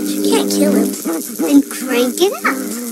you can't kill him, then crank it up.